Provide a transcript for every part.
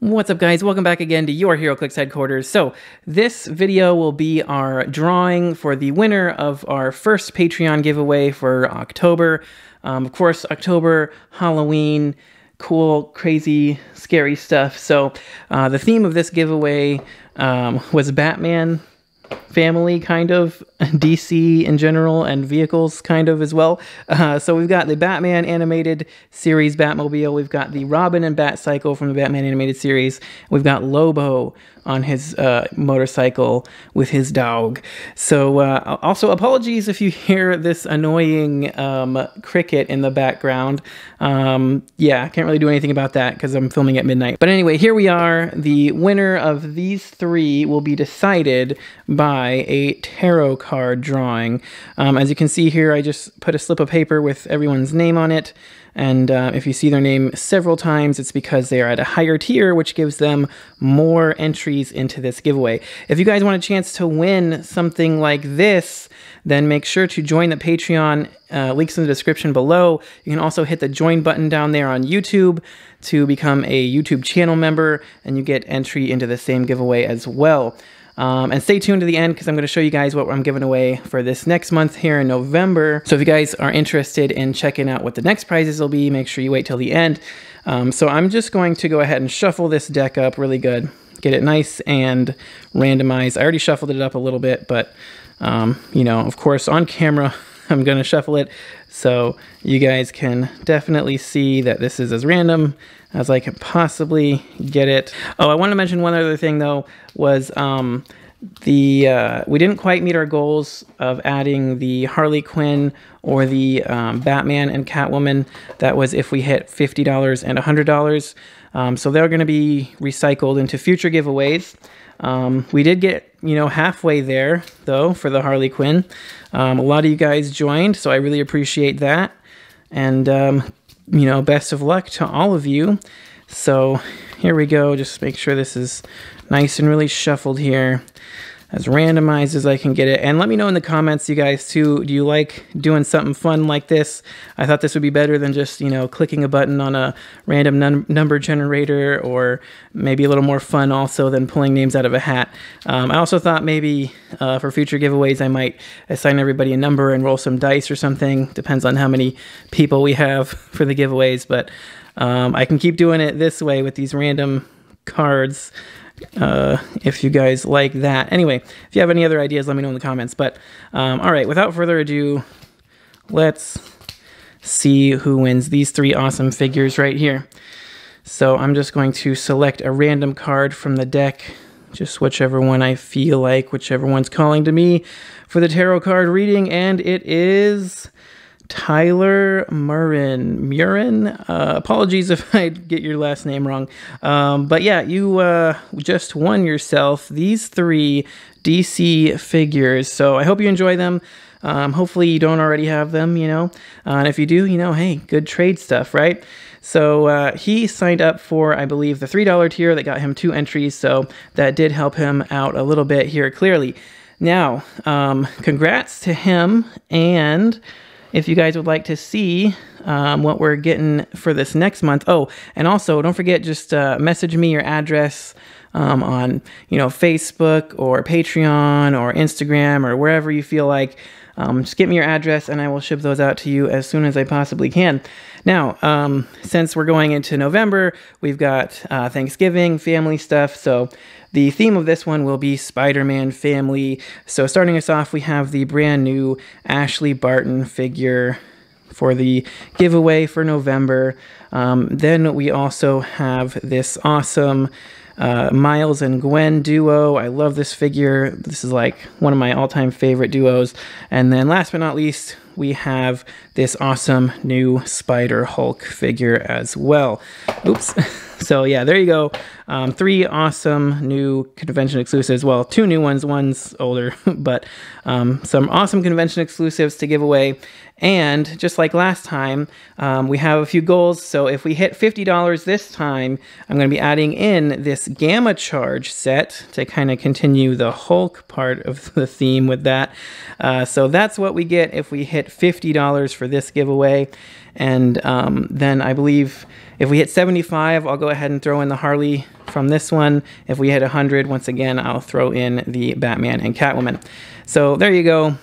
What's up guys, welcome back again to your HeroClix headquarters. So this video will be our drawing for the winner of our first Patreon giveaway for October. Um, of course, October, Halloween, cool, crazy, scary stuff. So uh, the theme of this giveaway um, was Batman family, kind of, DC in general, and vehicles, kind of, as well. Uh, so we've got the Batman animated series Batmobile, we've got the Robin and Bat Cycle from the Batman animated series, we've got Lobo on his uh, motorcycle with his dog. So, uh, also apologies if you hear this annoying um, cricket in the background. Um, yeah, I can't really do anything about that because I'm filming at midnight. But anyway, here we are. The winner of these three will be decided by a tarot card drawing. Um, as you can see here, I just put a slip of paper with everyone's name on it. And uh, if you see their name several times, it's because they are at a higher tier, which gives them more entries into this giveaway. If you guys want a chance to win something like this, then make sure to join the Patreon. Uh, links in the description below. You can also hit the join button down there on YouTube to become a YouTube channel member, and you get entry into the same giveaway as well. Um, and stay tuned to the end because I'm going to show you guys what I'm giving away for this next month here in November. So if you guys are interested in checking out what the next prizes will be, make sure you wait till the end. Um, so I'm just going to go ahead and shuffle this deck up really good. Get it nice and randomized. I already shuffled it up a little bit, but um, you know, of course, on camera, I'm going to shuffle it so you guys can definitely see that this is as random as I can possibly get it. Oh, I want to mention one other thing though, was um, the uh, we didn't quite meet our goals of adding the Harley Quinn or the um, Batman and Catwoman. That was if we hit $50 and $100. Um, so they're going to be recycled into future giveaways. Um, we did get, you know, halfway there, though, for the Harley Quinn. Um, a lot of you guys joined, so I really appreciate that. And, um, you know, best of luck to all of you. So here we go. Just make sure this is nice and really shuffled here as randomized as I can get it. And let me know in the comments, you guys, too. Do you like doing something fun like this? I thought this would be better than just, you know, clicking a button on a random num number generator or maybe a little more fun also than pulling names out of a hat. Um, I also thought maybe uh, for future giveaways, I might assign everybody a number and roll some dice or something. Depends on how many people we have for the giveaways. But um, I can keep doing it this way with these random cards uh, if you guys like that. Anyway, if you have any other ideas, let me know in the comments. But um, all right, without further ado, let's see who wins these three awesome figures right here. So I'm just going to select a random card from the deck, just whichever one I feel like, whichever one's calling to me for the tarot card reading, and it is Tyler Murrin. Murin. Uh, apologies if I get your last name wrong. Um, but yeah, you uh, just won yourself these three DC figures. So I hope you enjoy them. Um, hopefully you don't already have them, you know. Uh, and if you do, you know, hey, good trade stuff, right? So uh, he signed up for, I believe, the $3 tier that got him two entries. So that did help him out a little bit here, clearly. Now, um, congrats to him and if you guys would like to see um, what we're getting for this next month. Oh, and also don't forget, just uh, message me your address um, on you know Facebook or Patreon or Instagram or wherever you feel like. Um, just get me your address and I will ship those out to you as soon as I possibly can. Now, um, since we're going into November, we've got uh, Thanksgiving, family stuff. So the theme of this one will be Spider Man family. So, starting us off, we have the brand new Ashley Barton figure for the giveaway for November. Um, then we also have this awesome uh, Miles and Gwen duo. I love this figure. This is like one of my all time favorite duos. And then last but not least, we have this awesome new Spider Hulk figure as well. Oops. so yeah, there you go. Um, three awesome new convention exclusives. Well, two new ones. One's older, but um, some awesome convention exclusives to give away. And just like last time, um, we have a few goals. So if we hit $50 this time, I'm going to be adding in this Gamma Charge set to kind of continue the Hulk part of the theme with that. Uh, so that's what we get if we hit $50 for this giveaway. And um, then I believe if we hit 75, I'll go ahead and throw in the Harley from this one. If we hit 100, once again, I'll throw in the Batman and Catwoman. So there you go.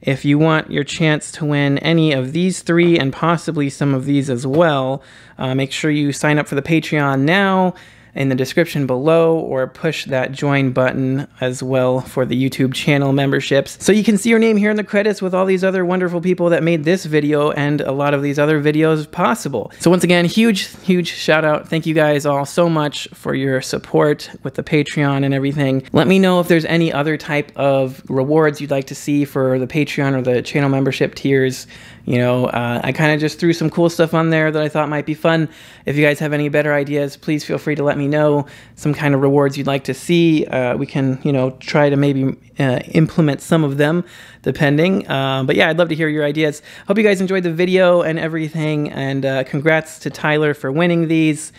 If you want your chance to win any of these three and possibly some of these as well, uh, make sure you sign up for the Patreon now in the description below or push that join button as well for the YouTube channel memberships. So you can see your name here in the credits with all these other wonderful people that made this video and a lot of these other videos possible. So once again, huge, huge shout out. Thank you guys all so much for your support with the Patreon and everything. Let me know if there's any other type of rewards you'd like to see for the Patreon or the channel membership tiers. You know, uh, I kind of just threw some cool stuff on there that I thought might be fun. If you guys have any better ideas, please feel free to let me know some kind of rewards you'd like to see. Uh, we can, you know, try to maybe uh, implement some of them depending. Uh, but yeah, I'd love to hear your ideas. Hope you guys enjoyed the video and everything. And uh, congrats to Tyler for winning these.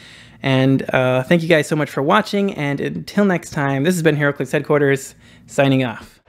And uh, thank you guys so much for watching. And until next time, this has been HeroClix Headquarters signing off.